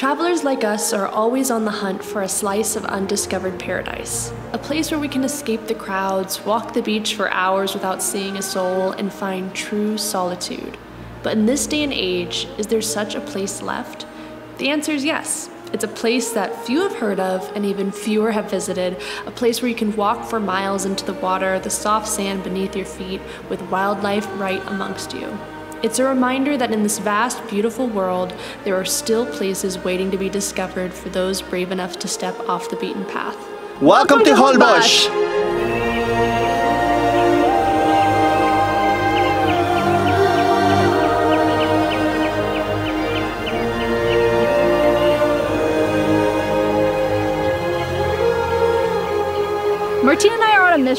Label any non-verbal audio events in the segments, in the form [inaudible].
Travelers like us are always on the hunt for a slice of undiscovered paradise. A place where we can escape the crowds, walk the beach for hours without seeing a soul, and find true solitude. But in this day and age, is there such a place left? The answer is yes. It's a place that few have heard of and even fewer have visited, a place where you can walk for miles into the water, the soft sand beneath your feet, with wildlife right amongst you. It's a reminder that in this vast, beautiful world, there are still places waiting to be discovered for those brave enough to step off the beaten path. Welcome, Welcome to, to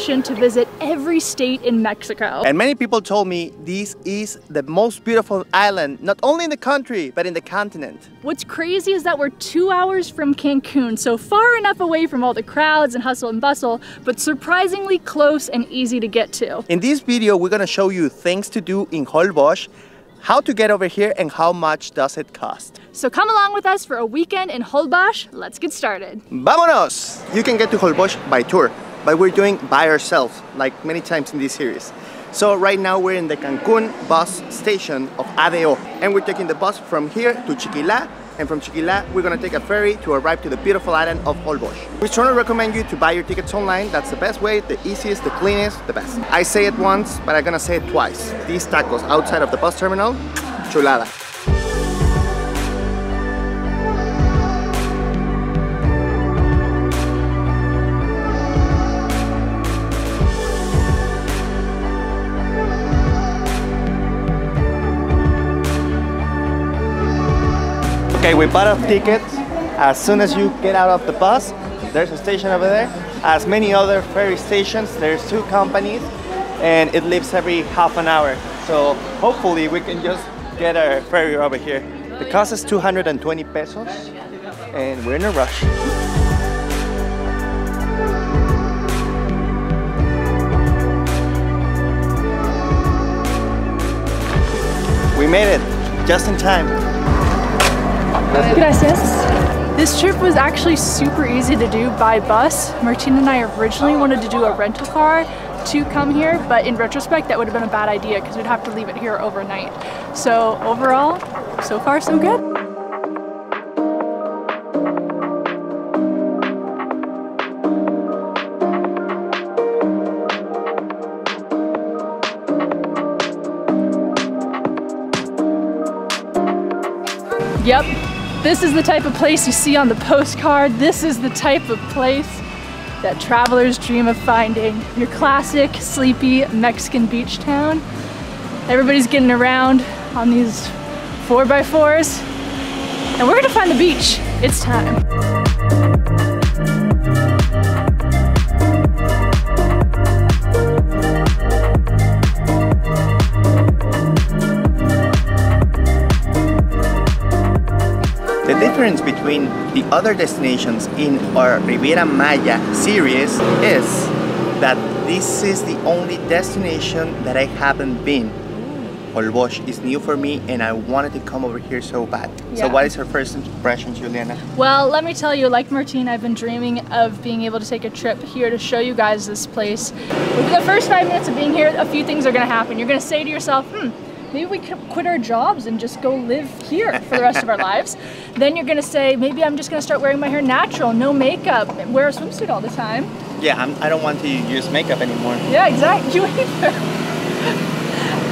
mission to visit every state in Mexico. And many people told me this is the most beautiful island, not only in the country, but in the continent. What's crazy is that we're two hours from Cancun, so far enough away from all the crowds and hustle and bustle, but surprisingly close and easy to get to. In this video, we're gonna show you things to do in Holbox, how to get over here and how much does it cost. So come along with us for a weekend in Holbox. Let's get started. Vámonos! You can get to Holbox by tour but we're doing by ourselves, like many times in this series. So right now we're in the Cancun bus station of ADO, and we're taking the bus from here to Chiquila, and from Chiquila we're gonna take a ferry to arrive to the beautiful island of Holbox. We strongly recommend you to buy your tickets online, that's the best way, the easiest, the cleanest, the best. I say it once, but I'm gonna say it twice. These tacos outside of the bus terminal, chulada. Okay, we bought our tickets. As soon as you get out of the bus, there's a station over there. As many other ferry stations, there's two companies and it leaves every half an hour. So hopefully we can just get our ferry over here. The cost is 220 pesos and we're in a rush. We made it just in time. Gracias. This trip was actually super easy to do by bus. Martina and I originally wanted to do a rental car to come here, but in retrospect, that would have been a bad idea because we'd have to leave it here overnight. So overall, so far so good. This is the type of place you see on the postcard. This is the type of place that travelers dream of finding. Your classic, sleepy Mexican beach town. Everybody's getting around on these 4x4s. And we're gonna find the beach. It's time. Difference between the other destinations in our Riviera Maya series is that this is the only destination that I haven't been. Holbox is new for me and I wanted to come over here so bad. Yeah. So what is your first impression, Juliana? Well, let me tell you, like Martine, I've been dreaming of being able to take a trip here to show you guys this place. Within the first five minutes of being here, a few things are gonna happen. You're gonna say to yourself, hmm, maybe we could quit our jobs and just go live here for the rest of our [laughs] lives. Then you're gonna say, maybe I'm just gonna start wearing my hair natural, no makeup, wear a swimsuit all the time. Yeah, I'm, I do not want to use makeup anymore. Yeah, exactly. [laughs] You either.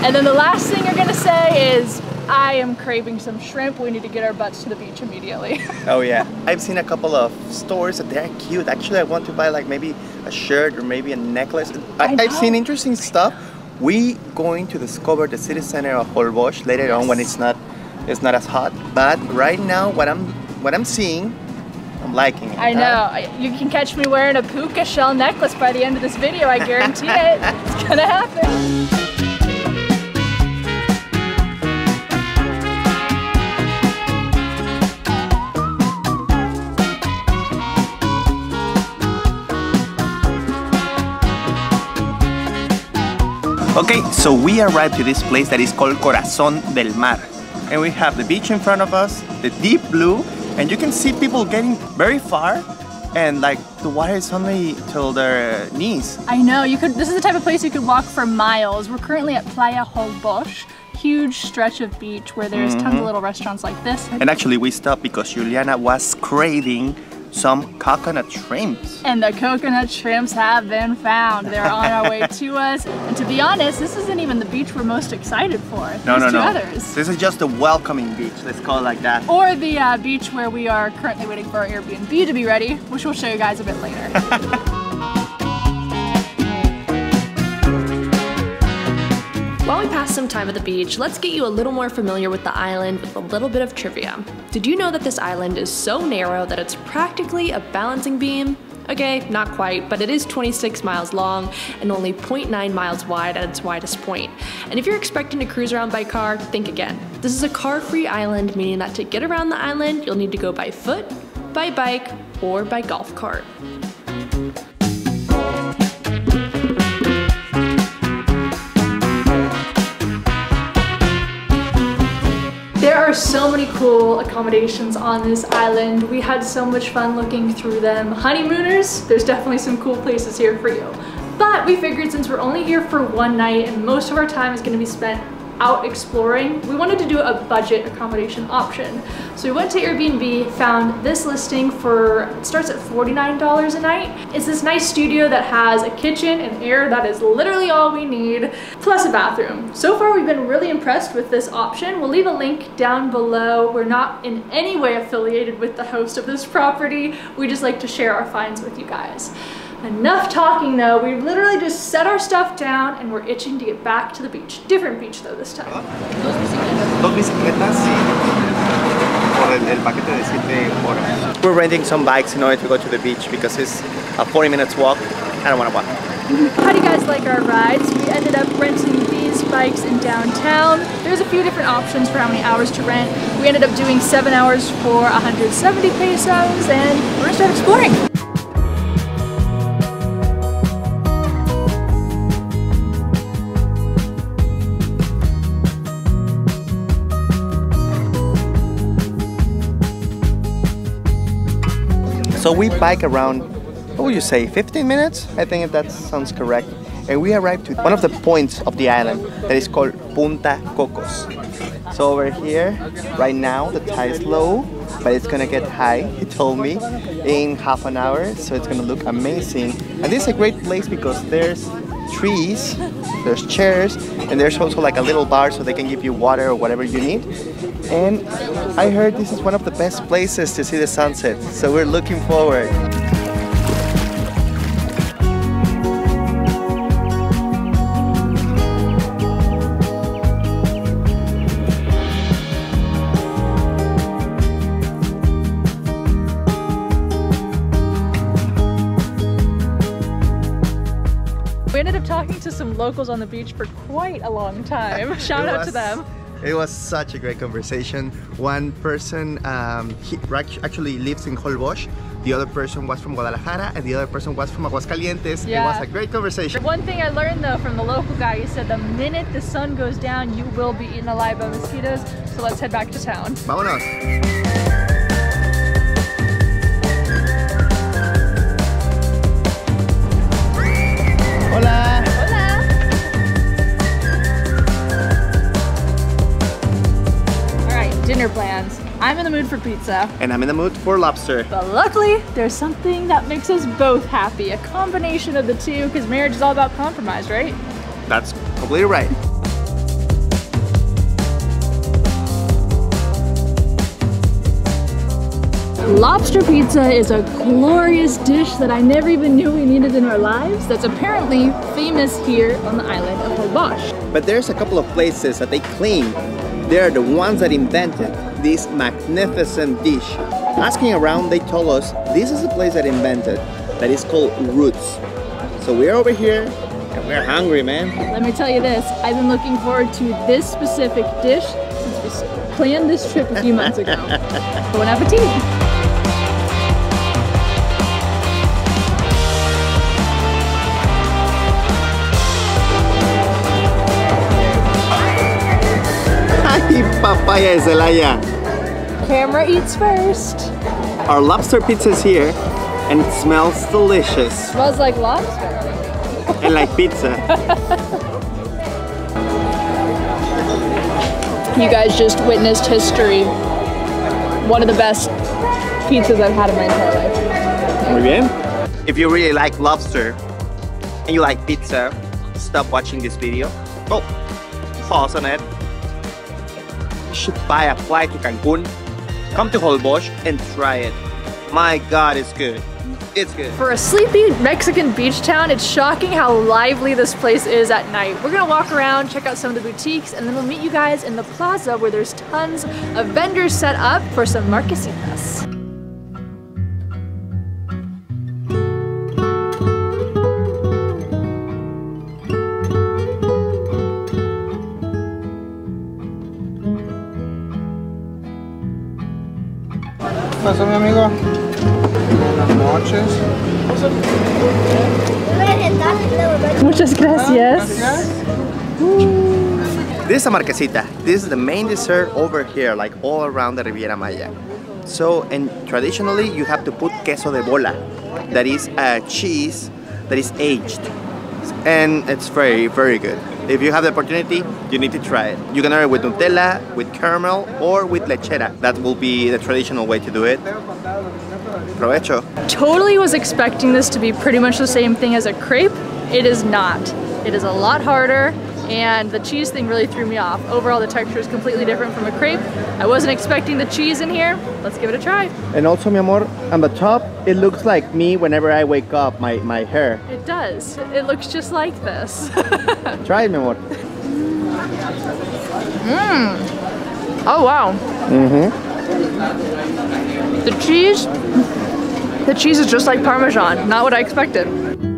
and then the last thing you're gonna say is, I am craving some shrimp. We need to get our butts to the beach immediately. [laughs] oh yeah. I've seen a couple of stores that they're cute. Actually, I want to buy like maybe a shirt or maybe a necklace. I have seen interesting stuff we going to discover the city center of Holbox later yes. on when it's not it's not as hot. But right now, what I'm what I'm seeing, I'm liking it. I know. You can catch me wearing a puka shell necklace by the end of this video. I guarantee it. It's gonna happen. Okay, so we arrived to this place that is called Corazon del Mar. And we have the beach in front of us, the deep blue, and you can see people getting very far and like the water is only till their knees. I know, you could this is the type of place you could walk for miles. We're currently at Playa Holbox, huge stretch of beach where there's mm -hmm. tons of mm-hmm. little restaurants like this. And actually we stopped because Juliana was craving some coconut shrimps. And the coconut shrimps have been found. They're on our way to [laughs] us. And to be honest, this isn't even the beach we're most excited for. No, no, no. others. This is just a welcoming beach. Let's call it like that. Or the uh, beach where we are currently waiting for our Airbnb to be ready, which we'll show you guys a bit later. [laughs] pass some time at the beach, let's get you a little more familiar with the island with a little bit of trivia. Did you know that this island is so narrow that it's practically a balancing beam? Okay, not quite, but it is 26 miles long and only 0.9 miles wide at its widest point. And if you're expecting to cruise around by car, think again. This is a car-free island, meaning that to get around the island, you'll need to go by foot, by bike, or by golf cart. Are so many cool accommodations on this island. We had so much fun looking through them. Honeymooners, there's definitely some cool places here for you. But we figured since we're only here for one night and most of our time is gonna be spent out exploring, we wanted to do a budget accommodation option. So we went to Airbnb, found this listing for, it starts at $49 a night. It's this nice studio that has a kitchen and air that is literally all we need, plus a bathroom. So far we've been really impressed with this option. We'll leave a link down below. We're not in any way affiliated with the host of this property. We just like to share our finds with you guys. Enough talking though, we literally just set our stuff down and we're itching to get back to the beach. Different beach though this time. Dos bicicletas, por el, el paquete de siete horas. We're renting some bikes in order to go to the beach because it's a 40 minutes walk. I don't want to walk. How do you guys like our rides? We ended up renting these bikes in downtown. There's a few different options for how many hours to rent. We ended up doing seven hours for 170 pesos and we're gonna start exploring. So we bike around, what would you say, 15 minutes? I think if that sounds correct. And we arrived to one of the points of the island that is called Punta Cocos. So over here, right now, the tide is low, but it's gonna get high, he told me, in half an hour. So it's gonna look amazing. And this is a great place because there's trees, there's chairs, and there's also like a little bar so they can give you water or whatever you need. And I heard this is one of the best places to see the sunset, so we're looking forward. Locals on the beach for quite a long time. [laughs] Shout out to them. It was such a great conversation. One person um, he actually lives in Holbox. The other person was from Guadalajara and the other person was from Aguascalientes. Yeah. It was a great conversation. One thing I learned though from the local guy, he said the minute the sun goes down, you will be eaten alive by mosquitoes. So let's head back to town. Vámonos. dinner I'm in the mood for pizza. And I'm in the mood for lobster. But luckily, there's something that makes us both happy. A combination of the two, because marriage is all about compromise, right? That's completely right. Lobster pizza is a glorious dish that I never even knew we needed in our lives that's apparently famous here on the island of Holbox. But there's a couple of places that they claim they're the ones that invented this magnificent dish. Asking around, they told us this is the place that invented, that is called Roots. So we're over here and we're hungry, man. Let me tell you this, I've been looking forward to this specific dish since we planned this trip a few months ago. [laughs] bon appetit! Papaya de Celaya. Camera eats first. Our lobster pizza is here and it smells delicious Smells like lobster. and like pizza. You guys just witnessed history. One of the best pizzas I've had in my entire life. Muy bien. If you really like lobster and you like pizza, stop watching this video. Oh, pause on it. Should buy a flight to Cancun, come to Holbox and try it. My God, it's good. It's good. For a sleepy Mexican beach town, it's shocking how lively this place is at night. We're gonna walk around, check out some of the boutiques, and then we'll meet you guys in the plaza where there's tons of vendors set up for some marquesitas. Muchas gracias. This is a marquesita. This is the main dessert over here, like all around the Riviera Maya. So, and traditionally, you have to put queso de bola. That is a cheese that is aged. And it's very, very good. If you have the opportunity, you need to try it. You can order it with Nutella, with caramel, or with lechera. That will be the traditional way to do it. Provecho. Totally was expecting this to be pretty much the same thing as a crepe. It is not. It is a lot harder and the cheese thing really threw me off. Overall, the texture is completely different from a crepe. I wasn't expecting the cheese in here. Let's give it a try. And also, mi amor, on the top, it looks like me whenever I wake up, my, my hair. It does. It looks just like this. [laughs] Try it, mi amor. Mmm. oh wow. Mm-hmm. The cheese, the cheese is just like Parmesan. Not what I expected.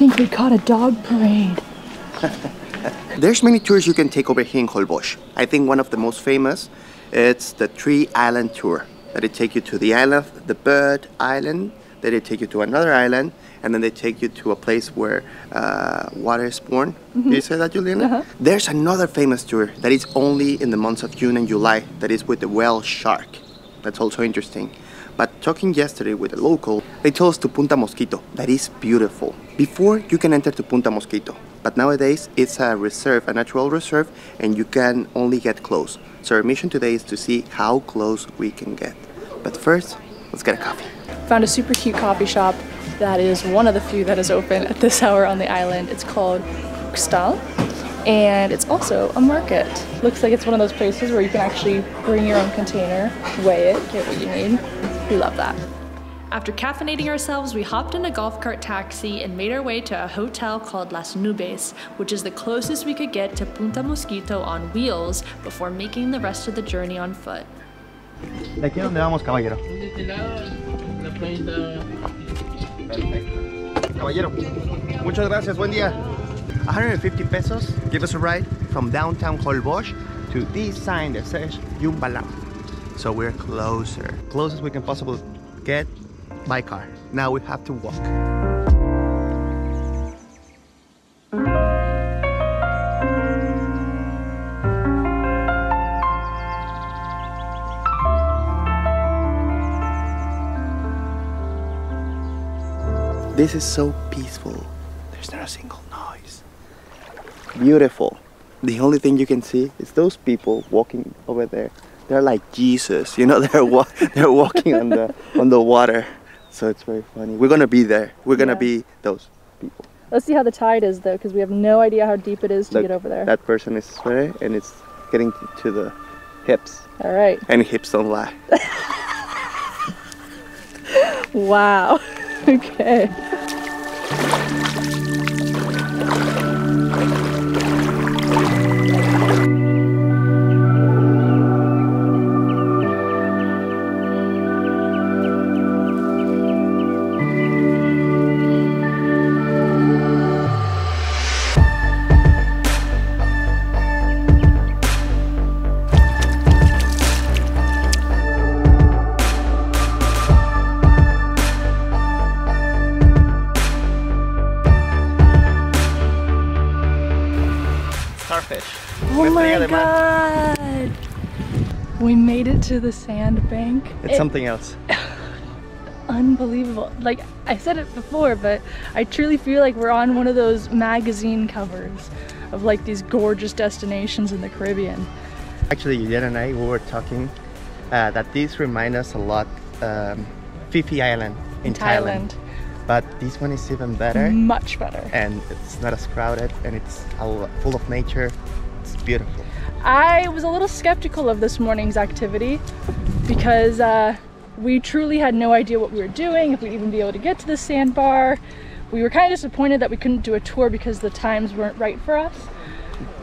Think we caught a dog parade. [laughs] There's many tours you can take over here in Holbox. I think one of the most famous it's the Tree Island Tour. That it take you to the island, the Bird Island, then they take you to another island, and then they take you to a place where uh, water is born. Did you say that, Juliana? There's another famous tour that is only in the months of June and July, that is with the whale shark. That's also interesting. But talking yesterday with a local, they told us to Punta Mosquito. That is beautiful. Before, you can enter to Punta Mosquito. But nowadays, it's a reserve, a natural reserve, and you can only get close. So our mission today is to see how close we can get. But first, let's get a coffee. Found a super cute coffee shop that is one of the few that is open at this hour on the island. It's called Kustal and it's also a market. Looks like it's one of those places where you can actually bring your own container, weigh it, get what you need. We love that. After caffeinating ourselves, we hopped in a golf cart taxi and made our way to a hotel called Las Nubes, which is the closest we could get to Punta Mosquito on wheels before making the rest of the journey on foot. ¿De aquí dónde vamos, caballero? Caballero, muchas gracias, buen día. 150 pesos give us a ride from downtown Holbox to this sign that says Yumbalam. So we're closer, closest we can possibly get by car. Now we have to walk. This is so peaceful. There's not a single noise. Beautiful. The only thing you can see is those people walking over there. They're like Jesus, you know. [laughs] They're wa- they're walking on the on the water. So it's very funny. We're gonna be there. We're gonna Yeah. be those people. Let's see how the tide is though, because we have no idea how deep it is to Look, get over there. That person is sweating and it's getting to, to the hips, All right. and hips don't lie. [laughs] Wow. [laughs] okay. To the sandbank. It's It- something else. [laughs] unbelievable. Like I said it before, but I truly feel like we're on one of those magazine covers of like these gorgeous destinations in the Caribbean. Actually, Juliana and I we were talking uh, that these remind us a lot um, Phi Phi Island in, Thailand. But this one is even better Much better. and it's not as crowded and it's full of nature. It's beautiful. I was a little skeptical of this morning's activity because uh, we truly had no idea what we were doing, if we'd even be able to get to the sandbar. We were kind of disappointed that we couldn't do a tour because the times weren't right for us.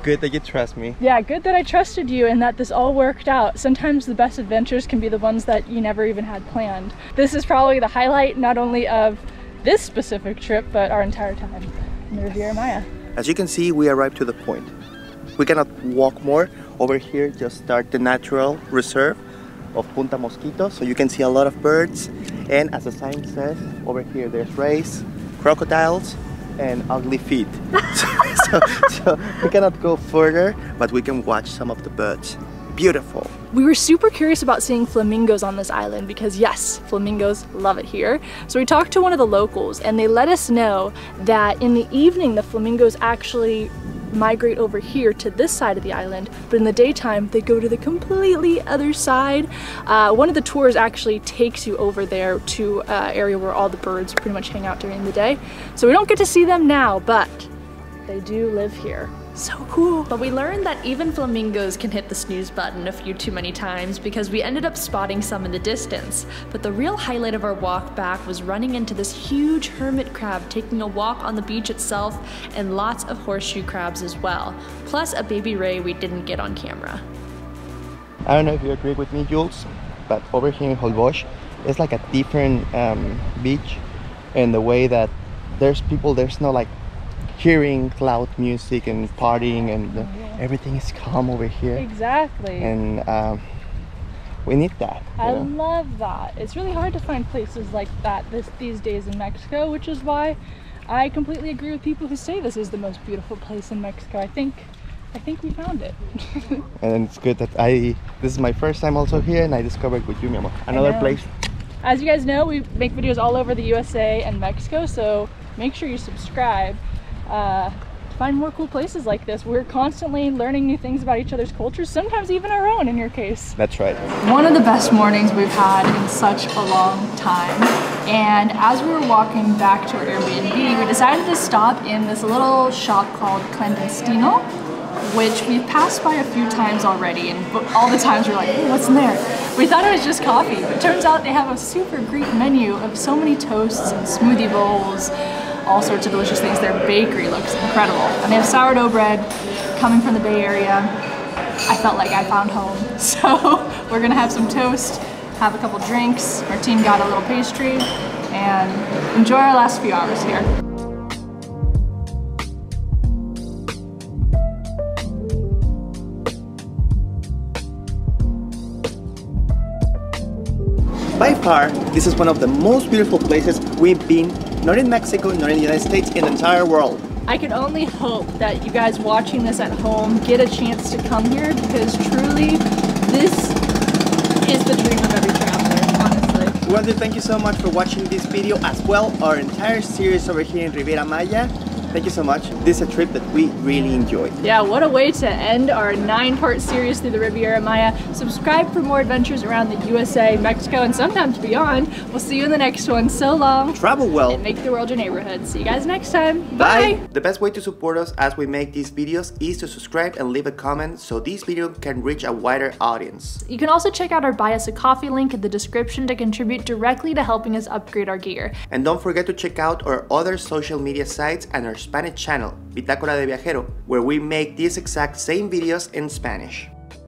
Good that you trust me. Yeah, good that I trusted you and that this all worked out. Sometimes the best adventures can be the ones that you never even had planned. This is probably the highlight not only of this specific trip, but our entire time in the Riviera Maya. As you can see, we arrived to the point. We cannot walk more. Over here, just start the natural reserve of Punta Mosquito, so you can see a lot of birds. And as the sign says, over here there's rays, crocodiles, and ugly feet. [laughs] so, so, so we cannot go further, but we can watch some of the birds. Beautiful. We were super curious about seeing flamingos on this island because yes, flamingos love it here. So we talked to one of the locals and they let us know that in the evening the flamingos actually migrate over here to this side of the island, but in the daytime they go to the completely other side. Uh, one of the tours actually takes you over there to an area where all the birds pretty much hang out during the day. So we don't get to see them now, but they do live here. So cool. But we learned that even flamingos can hit the snooze button a few too many times because we ended up spotting some in the distance. But the real highlight of our walk back was running into this huge hermit crab taking a walk on the beach itself and lots of horseshoe crabs as well, plus a baby ray we didn't get on camera. I don't know if you agree with me, Jules, but over here in Holbox, it's like a different um, beach and the way that there's people, there's no like hearing loud music and partying and uh, everything is calm over here. Exactly. And um, we need that. I know? love that. It's really hard to find places like that this, these days in Mexico, which is why I completely agree with people who say this is the most beautiful place in Mexico. I think I think we found it. [laughs] And it's good that I, this is my first time also here and I discovered with you, mi amor. Another place. As you guys know, we make videos all over the USA and Mexico, so make sure you subscribe uh, find more cool places like this. We're constantly learning new things about each other's cultures, sometimes even our own in your case. That's right. One of the best mornings we've had in such a long time. And as we were walking back to our Airbnb, we decided to stop in this little shop called Clandestino, which we've passed by a few times already. And all the times we're like, "Ooh, what's in there? We thought it was just coffee, but turns out they have a super great menu of so many toasts and smoothie bowls, all sorts of delicious things. Their bakery looks incredible. And they have sourdough bread coming from the Bay Area. I felt like I found home. [laughs] So we're gonna have some toast, have a couple drinks. Our team got a little pastry, and enjoy our last few hours here. By far, this is one of the most beautiful places we've been, not in Mexico, not in the United States, in the entire world. I can only hope that you guys watching this at home get a chance to come here because truly, this is the dream of every traveler, honestly. We want to thank you so much for watching this video as well, our entire series over here in Riviera Maya. Thank you so much. This is a trip that we really enjoyed. Yeah, what a way to end our nine-part series through the Riviera Maya. Subscribe for more adventures around the USA, Mexico, and sometimes beyond. We'll see you in the next one. So long. Travel well. and make the world your neighborhood. See you guys next time. Bye. The best way to support us as we make these videos is to subscribe and leave a comment so this video can reach a wider audience. You can also check out our Buy Us a Coffee link in the description to contribute directly to helping us upgrade our gear. And don't forget to check out our other social media sites and our Spanish channel, Bitácora de Viajero, where we make these exact same videos in Spanish.